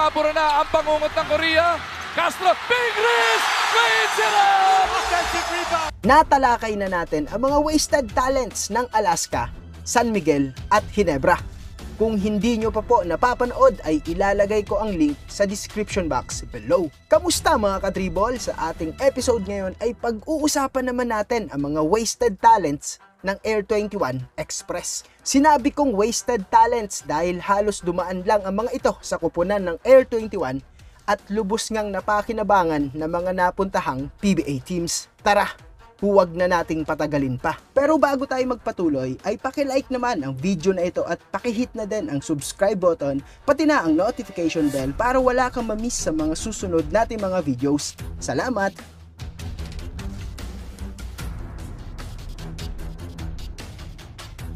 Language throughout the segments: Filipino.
mabura na ang pangungot ng Korea. Castro, Big! Offensive rebound! Natalakay na natin ang mga wasted talents ng Alaska, San Miguel at Ginebra. Kung hindi nyo pa po napapanood ay ilalagay ko ang link sa description box below. Kamusta mga katribol? Sa ating episode ngayon ay pag-uusapan naman natin ang mga wasted talents ng Air 21 Express. Sinabi kong wasted talents dahil halos dumaan lang ang mga ito sa kupunan ng Air 21 at lubos ngang napakinabangan ng mga napuntahang PBA teams. Tara, huwag na nating patagalin pa. Pero bago tayo magpatuloy, ay pakilike naman ang video na ito at pakihit na din ang subscribe button, pati na ang notification bell para wala kang mamiss sa mga susunod nating mga videos. Salamat!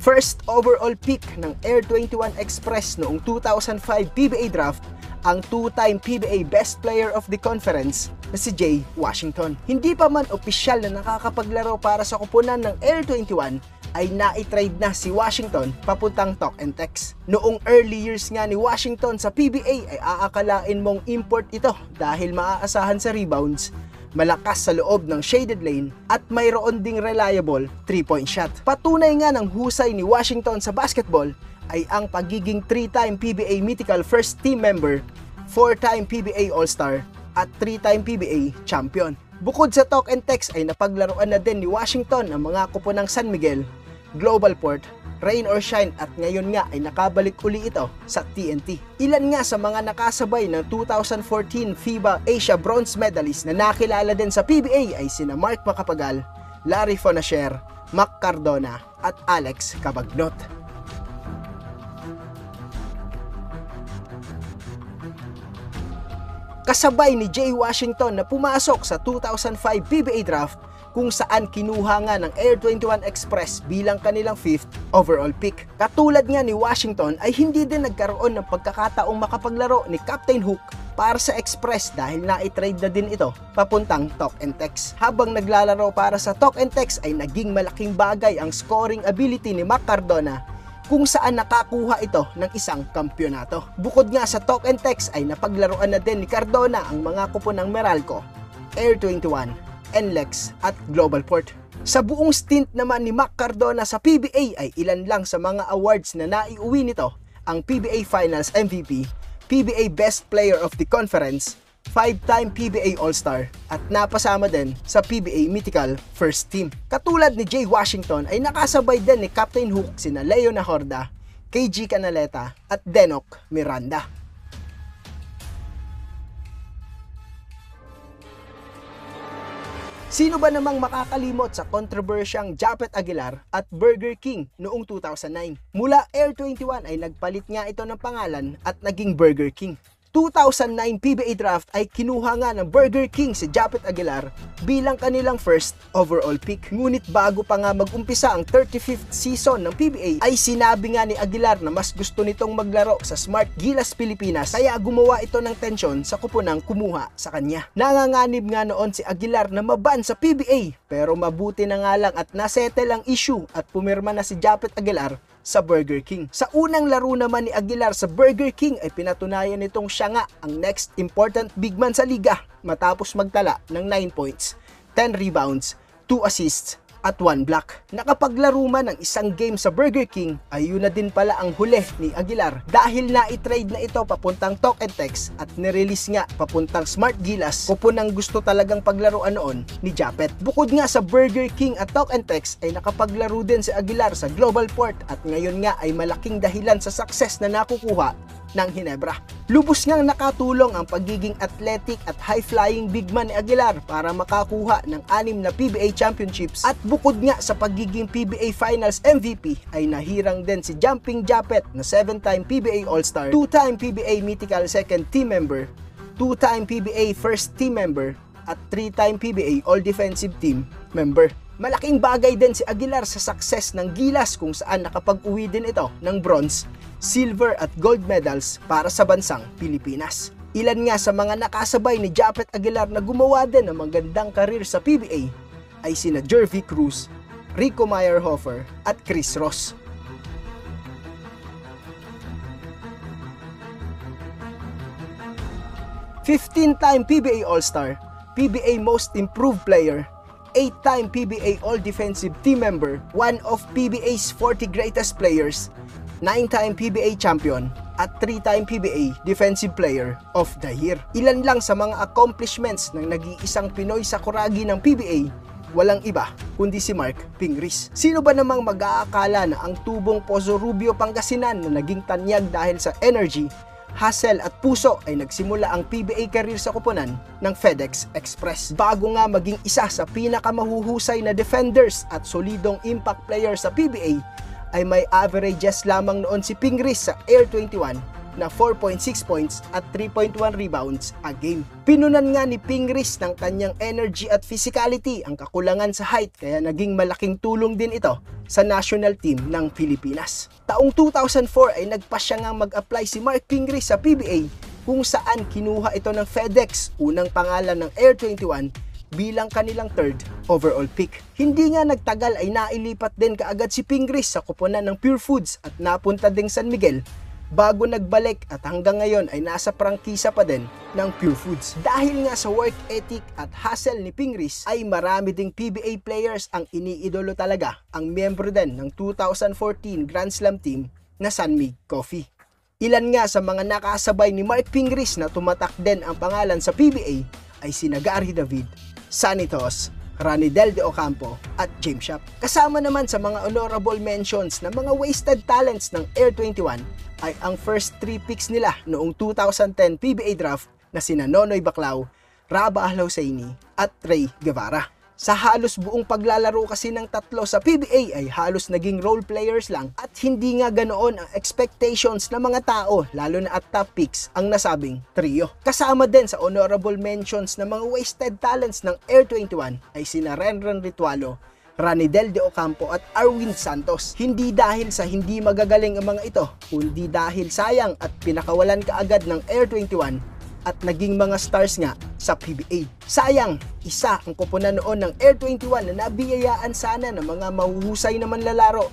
First overall pick ng Air 21 Express noong 2005 PBA draft ang two-time PBA Best Player of the Conference na si Jay Washington. Hindi pa man opisyal na nakakapaglaro para sa kupunan ng Air 21 ay na-trade na si Washington papuntang Talk and Text. Noong early years nga ni Washington sa PBA ay aakalain mong import ito dahil maaasahan sa rebounds malakas sa loob ng shaded lane at mayroon ding reliable 3-point shot. Patunay nga ng husay ni Washington sa basketball ay ang pagiging 3-time PBA Mythical First Team member, 4-time PBA All-Star at 3-time PBA Champion. Bukod sa talk and text ay napaglaruan na din ni Washington ang mga kupo ng San Miguel, Global Port, Rain or Shine at ngayon nga ay nakabalik uli ito sa TNT. Ilan nga sa mga nakasabay ng 2014 FIBA Asia Bronze Medalist na nakilala din sa PBA ay sina Mark Macapagal, Larry Fonasher, Mac Cardona at Alex Cabagnot. Kasabay ni Jay Washington na pumasok sa 2005 PBA draft kung saan kinuha nga ng Air 21 Express bilang kanilang 5th overall pick. Katulad nga ni Washington ay hindi din nagkaroon ng pagkakataong makapaglaro ni Captain Hook para sa Express dahil na-trade na din ito papuntang Talk and Text. Habang naglalaro para sa Talk and Text ay naging malaking bagay ang scoring ability ni Mac Cardona kung saan nakakuha ito ng isang kampyonato. Bukod nga sa Talk and Text ay napaglaruan na din ni Cardona ang mga kupo ng Meralco, Air 21, NLEX at Globalport. Sa buong stint naman ni Mac Cardona sa PBA ay ilan lang sa mga awards na naiuwi nito ang PBA Finals MVP, PBA Best Player of the Conference, 5-time PBA All-Star at napasama din sa PBA Mythical First Team. Katulad ni Jay Washington ay nakasabay din ni Captain Hook sina Leo Nahorda, KG Canaleta at Denok Miranda. Sino ba namang makakalimot sa kontrobersyang Japet Aguilar at Burger King noong 2009? Mula Air 21 ay nagpalit nga ito ng pangalan at naging Burger King. 2009 PBA draft ay kinuha nga ng Burger King si Japet Aguilar bilang kanilang first overall pick. Ngunit bago pa nga mag-umpisa ang 35th season ng PBA ay sinabi nga ni Aguilar na mas gusto nitong maglaro sa Smart Gilas Pilipinas kaya gumawa ito ng tensyon sa kupunang kumuha sa kanya. Nanganganib nga noon si Aguilar na maban sa PBA pero mabuti na nga lang at nasettle ang issue at pumirma na si Japet Aguilar sa Burger King. Sa unang laro naman ni Aguilar sa Burger King ay pinatunayan nitong siya nga ang next important big man sa liga matapos magtala ng 9 points, 10 rebounds, 2 assists at 1 block. Nakapaglaro man ng isang game sa Burger King, ay yun na din pala ang huli ni Aguilar dahil na-trade na ito papuntang Talk and Text at nirelease nga papuntang Smart Gilas kupunang gusto talagang paglaruan noon ni Japet. Bukod nga sa Burger King at Talk and Text ay nakapaglaro din si Aguilar sa Global Port at ngayon nga ay malaking dahilan sa success na nakukuha ng Hinebra. Lubos ngang nakatulong ang pagiging athletic at high-flying big man ni Aguilar para makakuha ng anim na PBA championships at bukod nga sa pagiging PBA Finals MVP ay nahirang din si Jumping Japet na 7-time PBA All-Star, 2-time PBA Mythical Second Team Member, 2-time PBA First Team Member at 3-time PBA All-Defensive Team Member. Malaking bagay din si Aguilar sa success ng Gilas kung saan nakapag-uwi din ito ng bronze, silver at gold medals para sa bansang Pilipinas. Ilan nga sa mga nakasabay ni Japet Aguilar na gumawa din ng magandang karir sa PBA ay sina Jervy Cruz, Rico Meyerhofer at Chris Ross. 15-time PBA All-Star, PBA Most Improved Player, 8-time PBA All-Defensive Team Member, one of PBA's 40 greatest players, 9-time PBA Champion, at 3-time PBA Defensive Player of the Year. Ilan lang sa mga accomplishments ng nag-iisang Pinoy Sakuragi ng PBA walang iba kundi si Mark Pingris. Sino ba namang mag-aakala na ang tubong Pozo Rubio Pangasinan na naging tanyag dahil sa energy, hustle at puso ay nagsimula ang PBA career sa kuponan ng FedEx Express. Bago nga maging isa sa pinakamahuhusay na defenders at solidong impact player sa PBA, ay may averages lamang noon si Pingris sa Air 21 na 4.6 points at 3.1 rebounds a game. Pinunan nga ni Pingris ng kanyang energy at physicality ang kakulangan sa height kaya naging malaking tulong din ito sa national team ng Pilipinas. Taong 2004 ay nagpasya nga mag-apply si Mark Pingris sa PBA kung saan kinuha ito ng FedEx, unang pangalan ng Air 21 bilang kanilang third overall pick. Hindi nga nagtagal ay nailipat din kaagad si Pingris sa kuponan ng Pure Foods at napunta ding San Miguel bago nagbalik at hanggang ngayon ay nasa prangkisa pa din ng Pure Foods. Dahil nga sa work ethic at hustle ni Pingris ay marami ding PBA players ang iniidolo talaga ang miyembro din ng 2014 Grand Slam team na Sunmig Coffee. Ilan nga sa mga nakasabay ni Mark Pingris na tumatak din ang pangalan sa PBA ay sina Gary David, Sanitos, Ranidel de Ocampo at James Shop. Kasama naman sa mga honorable mentions na mga wasted talents ng Air 21 ay ang first 3 picks nila noong 2010 PBA draft na sina Nonoy Baclao, Raba Ahlausaini at Ray Guevara. Sa halos buong paglalaro kasi ng tatlo sa PBA ay halos naging role players lang at hindi nga ganoon ang expectations ng mga tao lalo na at top picks ang nasabing trio. Kasama din sa honorable mentions ng mga wasted talents ng Air 21 ay sina Renren Ritualo, Ranidel de Ocampo at Arwin Santos. Hindi dahil sa hindi magagaling ang mga ito, kundi dahil sayang at pinakawalan kaagad ng Air 21 at naging mga stars nga sa PBA. Sayang, isa ang kupunan noon ng Air 21 na nabiyayaan sana ng mga mahuhusay na manlalaro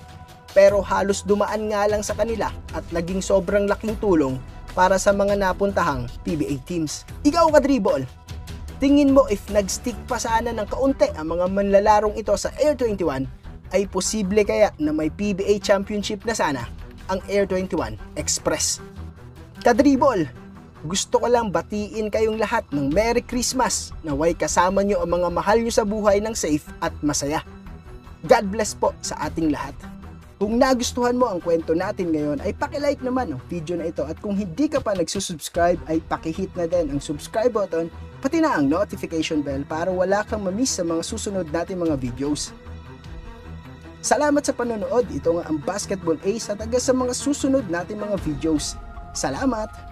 pero halos dumaan nga lang sa kanila at naging sobrang laking tulong para sa mga napuntahang PBA teams. Ikaw ka dribble, tingin mo if nagstick pa sana ng kaunti ang mga manlalarong ito sa Air 21 ay posible kaya na may PBA championship na sana ang Air 21 Express. Kadribol, gusto ko lang batiin kayong lahat ng Merry Christmas. Naway kasama nyo ang mga mahal nyo sa buhay ng safe at masaya. God bless po sa ating lahat. Kung nagustuhan mo ang kwento natin ngayon ay pakilike naman ang video na ito at kung hindi ka pa nagsusubscribe ay pakihit na din ang subscribe button pati na ang notification bell para wala kang mamiss sa mga susunod natin mga videos. Salamat sa panonood. Ito nga ang Basketball Ace at taga sa mga susunod natin mga videos. Salamat!